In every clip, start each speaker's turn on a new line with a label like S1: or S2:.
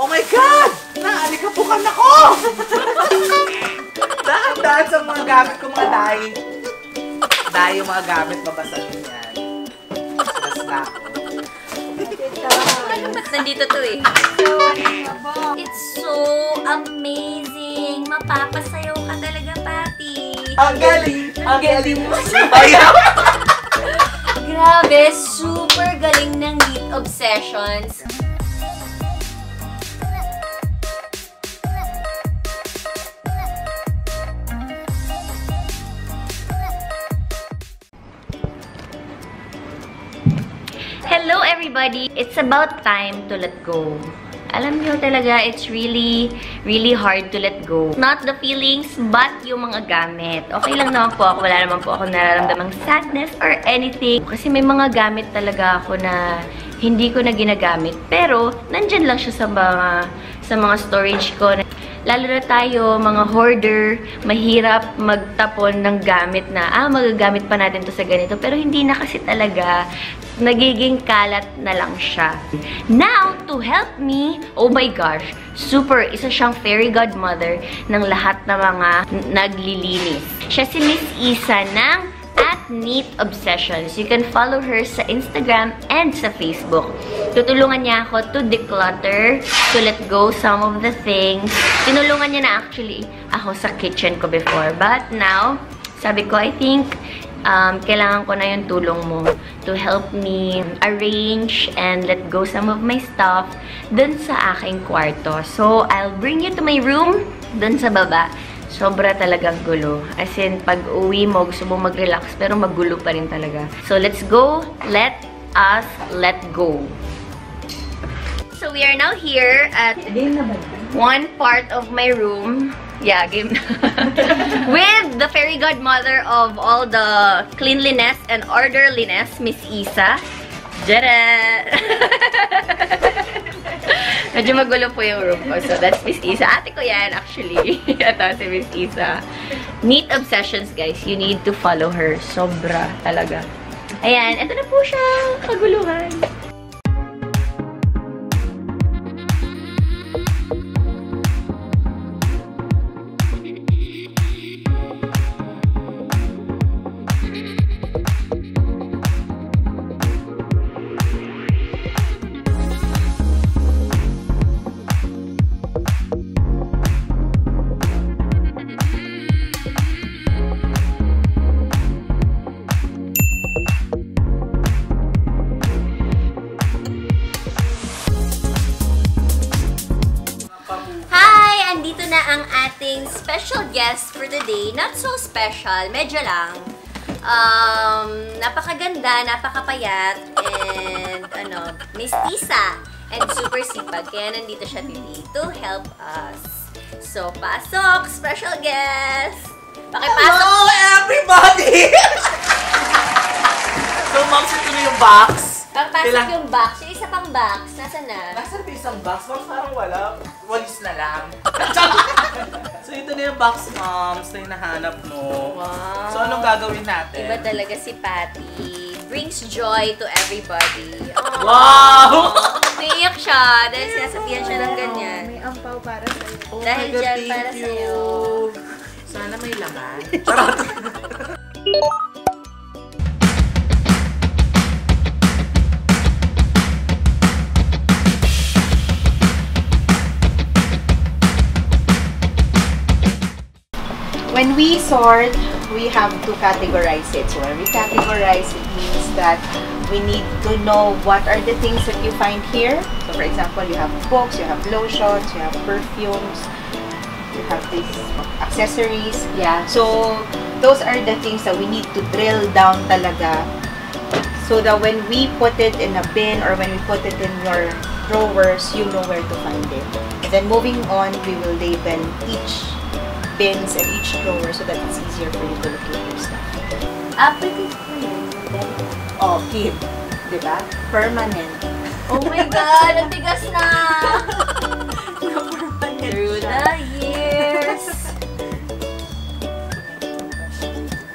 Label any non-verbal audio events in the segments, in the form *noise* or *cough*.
S1: Oh my God! Naalikapukan ako! *laughs* Dahan-dahan sa mga gamit ko, mga dahi. Dahi yung mga gamit, babasagin yan. Sila ako.
S2: Ba't nandito to eh? It's so amazing. Mapapasayaw ka talaga, Patty.
S1: Ang galing! Ang galing mo sumayaw! *laughs*
S2: Grabe, super galing ng Meat Obsessions. Everybody! It's about time to let go. Alam nyo talaga, it's really, really hard to let go. Not the feelings, but yung mga gamit. Okay lang naman po ako. Wala naman po ako nararamdamang sadness or anything. Kasi may mga gamit talaga ako na hindi ko na ginagamit. Pero, nandyan lang siya sa mga, sa mga storage ko. Lalo na tayo, mga hoarder, mahirap magtapon ng gamit na, ah, magagamit pa natin to sa ganito. Pero hindi na kasi talaga nagiging kalat na lang siya. Now, to help me, oh my gosh, super, isa siyang fairy godmother ng lahat ng mga naglilinis. Siya si Miss Isa ng at Neat Obsessions. You can follow her sa Instagram and sa Facebook. Tutulungan niya ako to declutter, to let go some of the things. Tinulungan niya na actually ako sa kitchen ko before. But now, sabi ko, I think um, kailangan ko na yung tulong mo to help me arrange and let go some of my stuff dun sa aking kwarto. So, I'll bring you to my room dun sa baba. Sobra talagang gulo. As in, pag uwi mo, gusto mo mag-relax, pero magulo pa rin talaga. So, let's go. Let us let go. So, we are now here at one part of my room. Yeah, game. *laughs* With the fairy godmother of all the cleanliness and orderliness, Miss Isa. Jere! *laughs* Medyo magulo po yung room ko. So, that's Miss Isa. Ate ko yan, actually. *laughs* Ito si Miss Isa. Neat Obsessions, guys. You need to follow her. Sobra talaga. Ayan, ito na po siya. Kaguluhan. Guest for today. Not so special, medyo lang. Um, napakaganda, napakapayat, and *laughs* ano, Miss Tisa. And super sipag. Kaya nandito siya today to help us. So, pasok! Special guest! Pakipasok!
S1: Hello, everybody! *laughs* so, ma'am, ito na yung box.
S2: Pakipasok
S1: Kailang-
S2: yung box. Yung isa pang box. Nasaan na?
S1: Nasaan ba isang box? Ma'am, parang wala. Walis na lang. *laughs* so, ito na yung box, ma'am. So, yung nahanap mo.
S2: Wow.
S1: So, anong gagawin natin?
S2: Iba talaga si Patty. Brings joy to everybody. Aww. *laughs*
S1: Wow!
S2: Naiyak siya dahil sinasabihan siya ng ganyan.
S3: May ampaw para sa'yo.
S1: Oh
S2: Dahil
S1: God,
S2: dyan, para sa'yo.
S1: Sana may laman. Charot. *laughs*
S3: When we sort, we have to categorize it. So when we categorize, it means that we need to know what are the things that you find here. So for example, you have books, you have lotions, you have perfumes, you have these accessories.
S2: Yeah.
S3: So those are the things that we need to drill down talaga so that when we put it in a bin or when we put it in your drawers, you know where to find it. And then moving on, we will label each bins and each drawer so that it's easier for you to locate your stuff.
S2: Pwede ko yun.
S3: Oh, keep. Diba? Permanent. *laughs*
S2: Oh my God! Ang tigas na! *laughs* Through the years.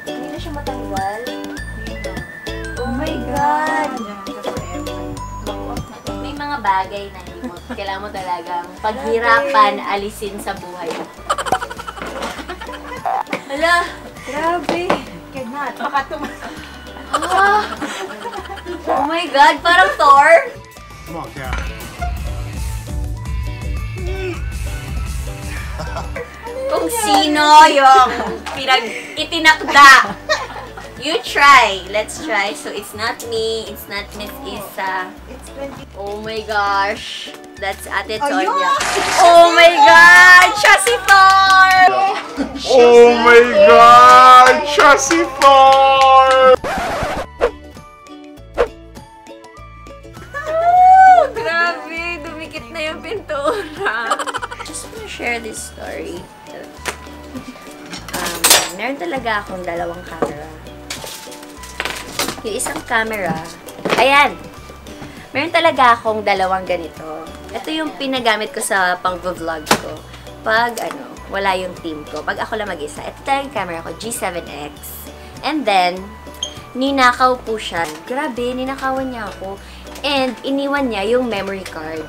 S2: Hindi na siya matanggal. Oh my God! May mga bagay na hindi mo, kailangan mo talaga talagang paghirapan alisin sa buhay mo. Hala, grabe.
S3: Cannot. Baka tum-
S2: Ah. Oh my God, parang Thor.
S4: Come on, Kat.
S2: Kung sino yung pinag itinakda. You try. Let's try. So, it's not me. It's not Miss Isa.
S3: It's 20.
S2: Oh my gosh. That's Ate! Tonya. Oh my God! Siya si Thor!
S4: Oh my god! Chassis Farm!
S2: Oh, grabe! Dumikit na yung pintura. Just wanna share this story. Um, meron talaga akong dalawang camera. Yung isang camera, ayan! Meron talaga akong dalawang ganito. Ito yung pinagamit ko sa pang-vlog ko. Pag, ano, wala yung team ko. Pag ako lang mag-isa. Ito talaga camera ko, G7X. And then, ninakaw po siya. Grabe, ninakawan niya ako. And, iniwan niya yung memory card.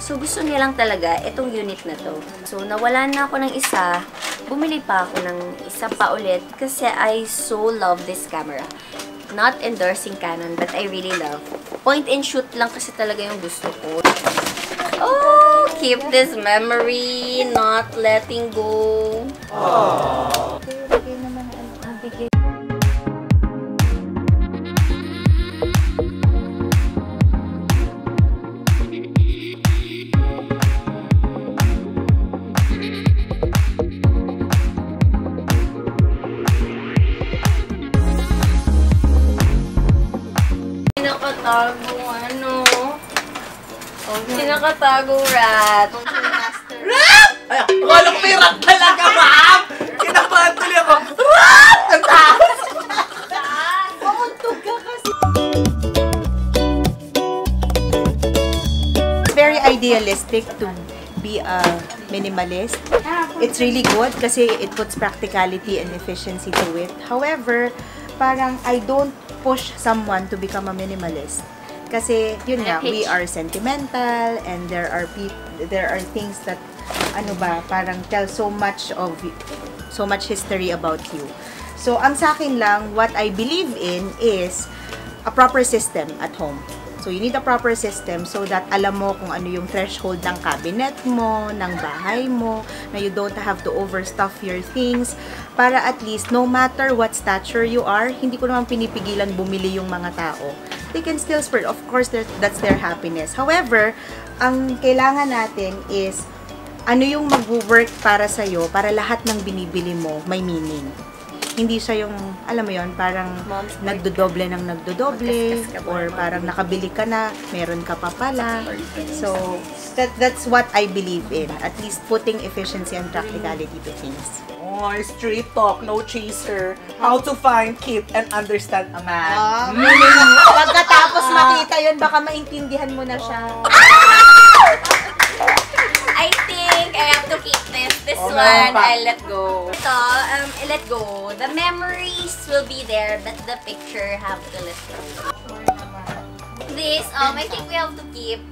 S2: So, gusto niya talaga itong unit na to. So, nawala na ako ng isa. Bumili pa ako ng isa pa ulit kasi I so love this camera. Not endorsing Canon, but I really love. Point and shoot lang kasi talaga yung gusto ko. Oh, keep this memory, not letting go.
S3: Bigay
S2: Pinakatago rat.
S1: Rap! Ay, akala ko may rap talaga, ma'am! Kinabahan tuloy ako. Rap! Ang taas!
S3: Pauntog ka kasi. Very idealistic to be a minimalist. It's really good kasi it puts practicality and efficiency to it. However, parang I don't push someone to become a minimalist. Kasi yun nga, we are sentimental and there are there are things that ano ba, parang tell so much of so much history about you. So, ang sa akin lang, what I believe in is a proper system at home. So, you need a proper system so that alam mo kung ano yung threshold ng cabinet mo, ng bahay mo, na you don't have to overstuff your things, para at least, no matter what stature you are, hindi ko naman pinipigilan bumili yung mga tao. They can still spurt. Of course, that- that's their happiness. However, ang kailangan natin is, ano yung mag-work para sa'yo, para lahat ng binibili mo may meaning. Hindi siya yung, alam mo yon parang
S2: Mom's
S3: nagdodoble ng nagdodoble, or parang nakabili ka na, meron ka pa pala. So, that that's what I believe in. At least putting efficiency and practicality to things.
S1: Oh, street talk, no chaser. How to find, keep, and understand a man.
S3: Ah, *laughs* Pagkatapos makita yun, baka maintindihan mo na siya.
S2: I think I have to keep this. This
S1: Oh,
S2: one. I'll let go. Ito, um, I let go. The memories will be there, but the picture have to let go. This, um, I think we have to keep.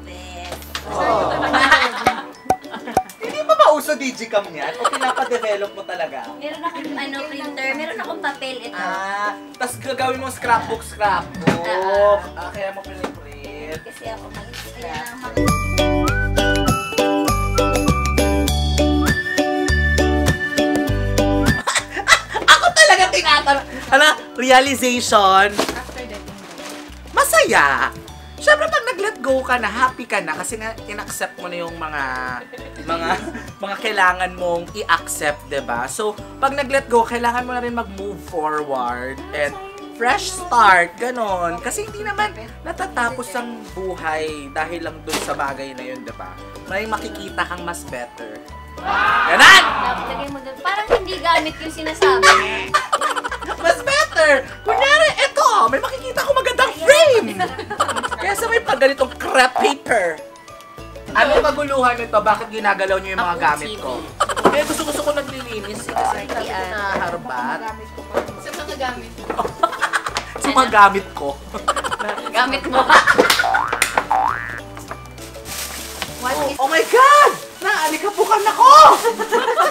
S1: Hindi pa ba uso digicam yan? O pinapadevelop mo talaga?
S2: Meron akong ano, printer, meron akong papel ito.
S1: Ah, tas gagawin mo scrapbook, scrapbook.
S2: Ah.
S1: Ah, kaya mo piniprint.
S2: Kasi ako mag Ayan ang *laughs* mga-
S1: Ako talaga tinatanong. Ano, realization. Masaya. Go ka na, happy ka na kasi nga in-accept mo na yung mga mga *laughs* mga kailangan mong i-accept, 'di ba? So, pag nag-let go, kailangan mo na rin mag-move forward and fresh start, ganon. Kasi hindi naman natatapos ang buhay dahil lang dun sa bagay na yun, 'di ba? May makikita kang mas better. Ganon!
S2: Lagay mo. Parang hindi gamit yung sinasabi niya. *laughs*
S1: Mas better! Kunyari, eto, may makikita ko magandang frame! *laughs* Kaya sa may pag ganitong crap paper. Ano kaguluhan nito? Bakit ginagalaw niyo yung mga
S2: Ako,
S1: gamit ko? Kaya gusto gusto ko naglilinis eh, kasi hindi
S2: Yan.
S1: na harbat.
S5: Sa mga gamit. *laughs*
S1: Sa mga gamit ko.
S2: Gamit mo.
S3: What if
S1: Oh my God! Naalikabukan ako!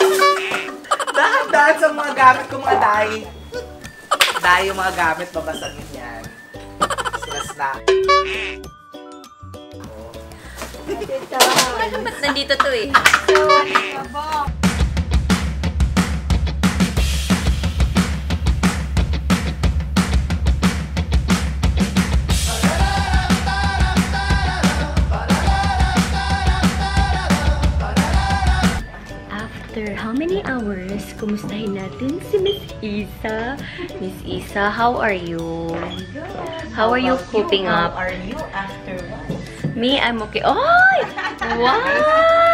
S1: *laughs* Dahan-dahan sa mga gamit ko, mga dahi. Dahi yung mga gamit, babasagin yan. Tapos na.
S2: Ba't nandito to eh? So, ano 3 hours, kumustahin natin si Miss Isa. Miss Isa, how are you? How are you coping up?
S3: How are you after
S2: Me, I'm okay. Oh! Wow!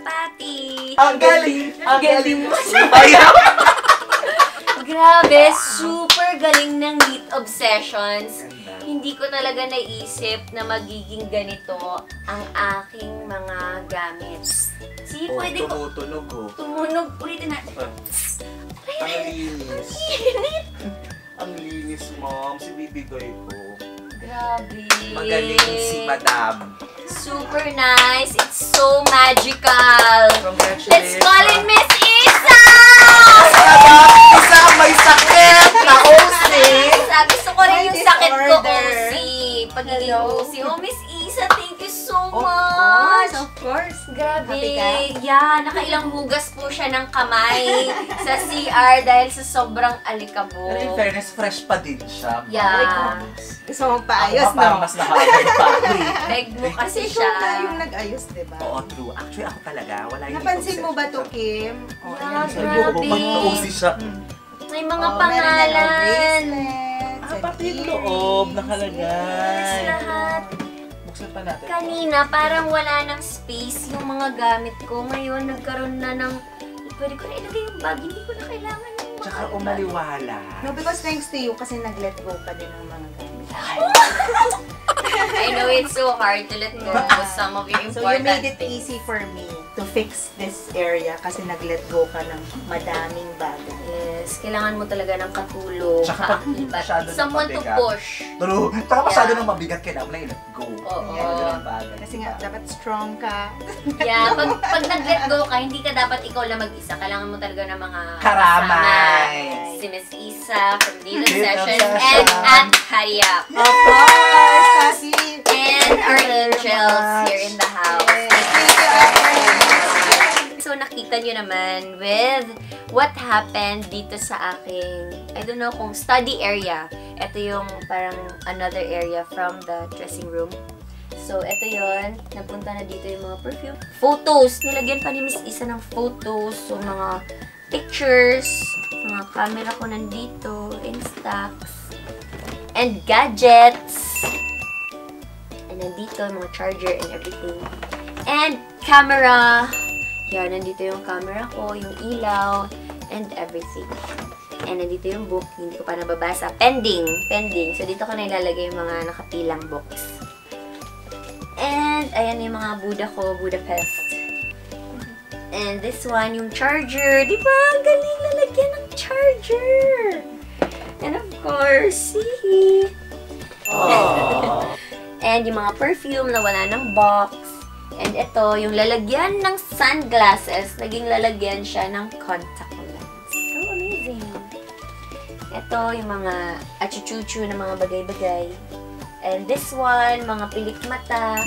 S2: Patty!
S1: Ang galing! Ang galing mo sumayaw! *laughs*
S2: Grabe, super galing ng Meat Obsessions. Hindi ko talaga naisip na magiging ganito ang aking mga gamit. See,
S1: Oh,
S2: pwede ko
S1: tumutunog oh.
S2: tumunog. Ulitin natin. *laughs*
S1: Ang linis. Ang linis, mom. Sinibigay ko.
S2: Grabe.
S1: Magaling si madam.
S2: Super nice. It's so magical. Let's call in Miss Isa!
S3: Ka?
S2: Yeah, nakailang hugas po siya ng kamay *laughs* sa CR dahil sa sobrang alikabok.
S1: Pero in fairness, fresh pa din siya.
S2: Yeah.
S3: Gusto mong
S1: Ako
S3: paayos,
S1: pa
S3: no?
S1: mas nakagay pa. *laughs*
S2: Meg mo kasi
S3: Kasi
S2: siya.
S3: ikaw na yung nag-ayos, di ba?
S1: Oo, true. Actually, ako talaga. Wala yung
S3: Napansin mo ba to. Kim? Oh,
S2: Yeah,
S1: ko,
S2: Grabe.
S1: pag na-OC siya.
S2: May mga
S3: Oh, meron yan, oh,
S2: pangalan.
S3: bracelets,
S1: Ah, pati yung loob
S2: Yes,
S1: nakalagay.
S2: lahat.
S1: Pa natin.
S2: Kanina, parang wala ng space yung mga gamit ko. Ngayon, nagkaroon na ng... Pwede ko na ilagay yung bag. Hindi ko na kailangan yung mga
S1: Tsaka umaliwala.
S3: No, because thanks to you, kasi nag-let go pa din ng mga gamit. *laughs*
S2: I know it's so hard to let go of some of your
S3: So you
S2: important
S3: made it
S2: things.
S3: easy for me fix this area kasi nag-let go ka ng madaming bagay.
S2: Yes, kailangan mo talaga ng katulong,
S1: Tsaka pag masyado ng
S2: Someone to
S1: pabigat.
S2: push.
S1: True. Tsaka masyado
S2: Yeah.
S1: nang mabigat kailangan mo na i-let go.
S2: Oo.
S1: Masyado ng bagay.
S3: Kasi nga, dapat strong ka.
S2: Yeah, *laughs* pag, pag nag-let go ka, hindi ka dapat ikaw lang mag-isa. Kailangan mo talaga ng mga
S1: Karamay.
S2: kasama. Si Miss Isa from Dino
S1: Dino
S2: Sessions
S1: Session.
S2: and at Hariap.
S3: Of course, kasi...
S2: And our angels here in the house. Nakita nyo naman with what happened dito sa aking, I don't know kung study area. Ito yung parang another area from the dressing room. So, ito yon Napunta na dito yung mga perfume. Photos! Nilagyan pa ni Miss Isa ng photos. So, mga pictures. Mga camera ko nandito. Instax. And gadgets. And nandito mga charger and everything. And camera. Yan, nandito yung camera ko, yung ilaw, and everything. And nandito yung book, hindi ko pa nababasa. Pending, pending. So, dito ko na ilalagay yung mga nakapilang books. And, ayan yung mga Buddha ko, Budapest. And this one, yung charger. Di ba? Ang galing lalagyan ng charger. And of course, see *laughs* And yung mga perfume na wala ng box. And ito, yung lalagyan ng sunglasses, naging lalagyan siya ng contact lens. So amazing. Ito, yung mga achuchuchu na mga bagay-bagay. And this one, mga pilik mata.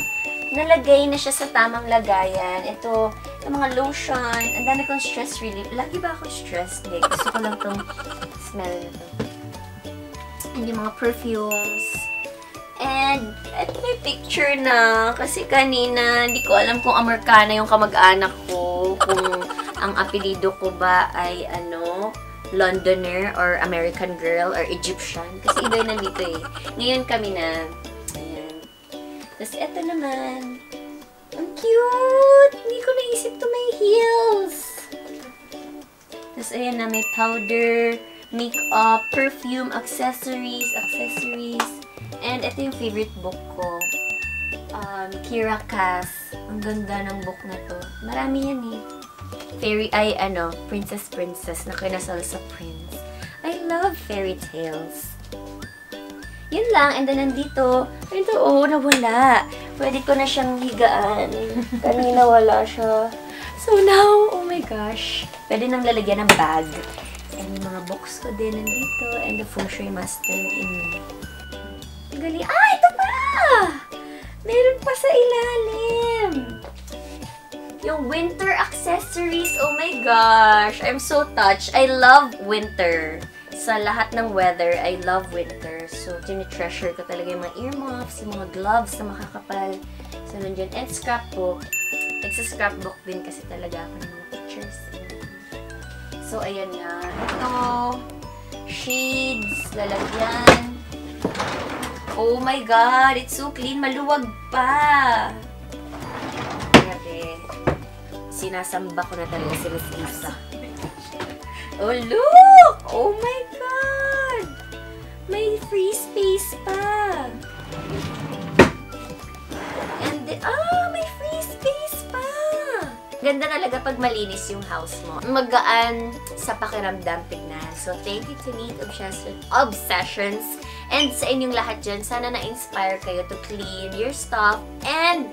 S2: nalagay na siya sa tamang lagayan. Ito, yung mga lotion. Ang dami kong stress relief. Lagi ba ako stressed? Hindi. Gusto ko lang tong smell nito. And yung mga perfumes. And, eto may picture na. Kasi kanina, hindi ko alam kung Amerikana yung kamag-anak ko. Kung *laughs* ang apelido ko ba ay ano, Londoner or American girl or Egyptian. Kasi iba yun nandito eh. Ngayon kami na, ayan. Tapos eto naman. Ang cute! Hindi ko naisip to may heels. Tapos ayan na, may powder, makeup, perfume, accessories, accessories. And ito yung favorite book ko. Um, Kira Cass. Ang ganda ng book na to. Marami yan eh. Fairy, ay ano, Princess Princess na kinasal sa prince. I love fairy tales. Yun lang. And then nandito, ito, oh, nawala. Pwede ko na siyang higaan. *laughs* Kanina wala siya. So now, oh my gosh. Pwede nang lalagyan ng bag. And yung mga books ko din nandito. And the feng shui master in galing. Ah, ito pa! Meron pa sa ilalim. Yung winter accessories. Oh my gosh. I'm so touched. I love winter. Sa lahat ng weather, I love winter. So, tinitreasure ko talaga yung mga earmuffs, yung mga gloves na makakapal. So, nandiyan. And scrapbook. Nagsa-scrapbook din kasi talaga ako ng mga pictures. So, ayan nga. Ito. Shades. Lalagyan. Oh my God! It's so clean. Maluwag pa. Grabe. Sinasamba ko na talaga si Miss Isa. Oh, look! Oh my God! May free space pa. And the, ah, may free space pa. Ganda talaga pag malinis yung house mo. Magaan sa pakiramdam tignan. So, thank you to Neat Obsession, Obsessions. And sa inyong lahat dyan, sana na-inspire kayo to clean your stuff and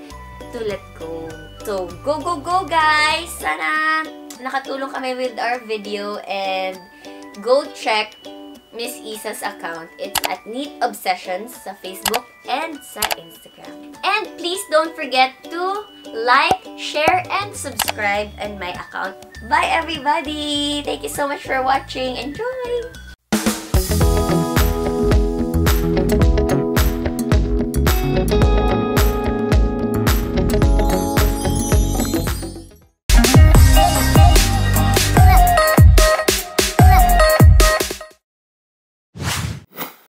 S2: to let go. So, go, go, go, guys! Sana nakatulong kami with our video and go check Miss Isa's account. It's at Neat Obsessions sa Facebook and sa Instagram. And please don't forget to like, share, and subscribe on my account. Bye, everybody! Thank you so much for watching. Enjoy!